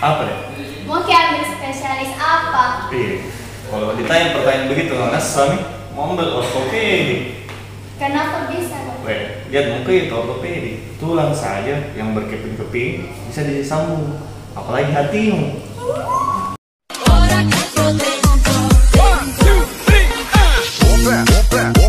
Apa deh? Mau ambil spesialis apa? Iya. Kalau ditanya pertanyaan begitu, karena suami mau ambil ortopedi. Kenapa bisa? Weh, lihat muka itu ortopedi. Tulang saja yang berkeping-keping bisa disambung. Apalagi hatimu. One.